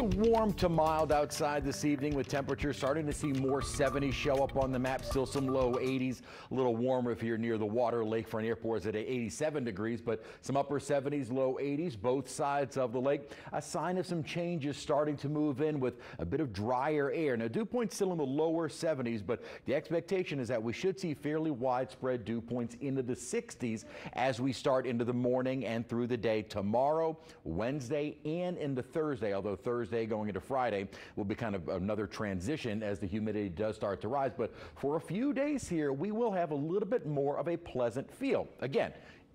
Warm to mild outside this evening with temperatures starting to see more 70s show up on the map. Still some low 80s. A little warmer if you're near the water. Lakefront Airport is at 87 degrees, but some upper 70s, low 80s, both sides of the lake. A sign of some changes starting to move in with a bit of drier air. Now, dew points still in the lower 70s, but the expectation is that we should see fairly widespread dew points into the 60s as we start into the morning and through the day tomorrow, Wednesday, and into Thursday, although Thursday Thursday going into Friday will be kind of another transition as the humidity does start to rise. But for a few days here, we will have a little bit more of a pleasant feel. Again,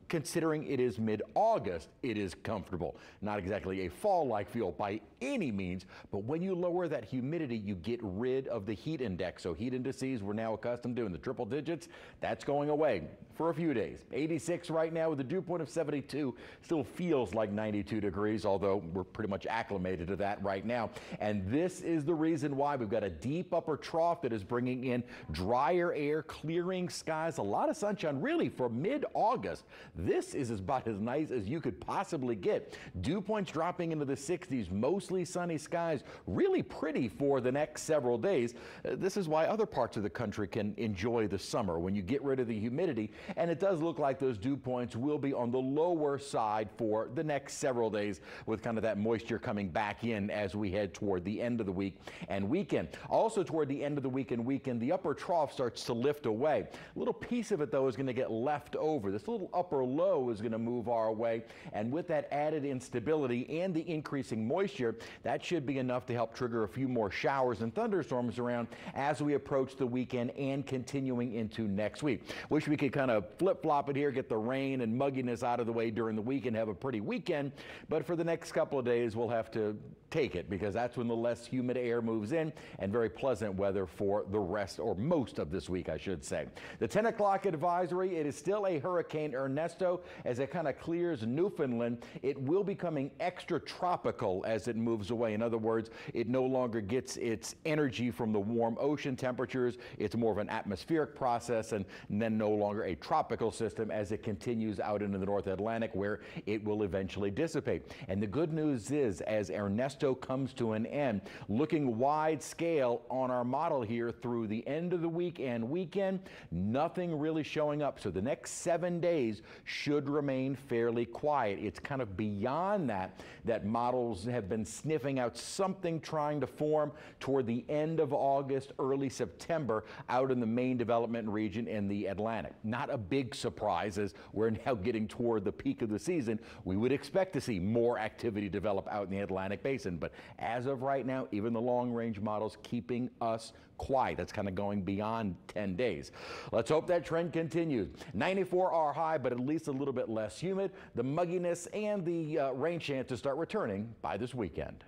considering it is mid-August, it is comfortable. Not exactly a fall-like feel by any means, but when you lower that humidity, you get rid of the heat index. So heat indices we're now accustomed to in the triple digits, that's going away for a few days. 86 right now with a dew point of 72. Still feels like 92 degrees, although we're pretty much acclimated to that right now. And this is the reason why we've got a deep upper trough that is bringing in drier air, clearing skies, a lot of sunshine really for mid-August. This is about as nice as you could possibly get. Dew points dropping into the 60s, mostly sunny skies, really pretty for the next several days. Uh, this is why other parts of the country can enjoy the summer when you get rid of the humidity and it does look like those dew points will be on the lower side for the next several days with kind of that moisture coming back in as we head toward the end of the week and weekend. Also toward the end of the week and weekend, the upper trough starts to lift away. A little piece of it though is going to get left over. This little upper low is going to move our way and with that added instability and the increasing moisture, that should be enough to help trigger a few more showers and thunderstorms around as we approach the weekend and continuing into next week. Wish we could kind of flip flop it here, get the rain and mugginess out of the way during the week and have a pretty weekend. But for the next couple of days, we'll have to take it because that's when the less humid air moves in and very pleasant weather for the rest or most of this week, I should say. The 10 o'clock advisory, it is still a Hurricane Ernesto as it kind of clears Newfoundland. It will be becoming extra tropical as it moves away. In other words, it no longer gets its energy from the warm ocean temperatures. It's more of an atmospheric process and then no longer a tropical system as it continues out into the North Atlantic where it will eventually dissipate. And the good news is as Ernesto comes to an end, looking wide scale on our model here through the end of the week and weekend, nothing really showing up. So the next seven days should remain fairly quiet. It's kind of beyond that that models have been sniffing out something trying to form toward the end of August, early September out in the main development region in the Atlantic. Not a big surprise as we're now getting toward the peak of the season. We would expect to see more activity develop out in the Atlantic basin. But as of right now, even the long range models keeping us quiet. That's kind of going beyond 10 days. Let's hope that trend continues. 94 are high, but at least a little bit less humid. The mugginess and the uh, rain to start returning by this weekend.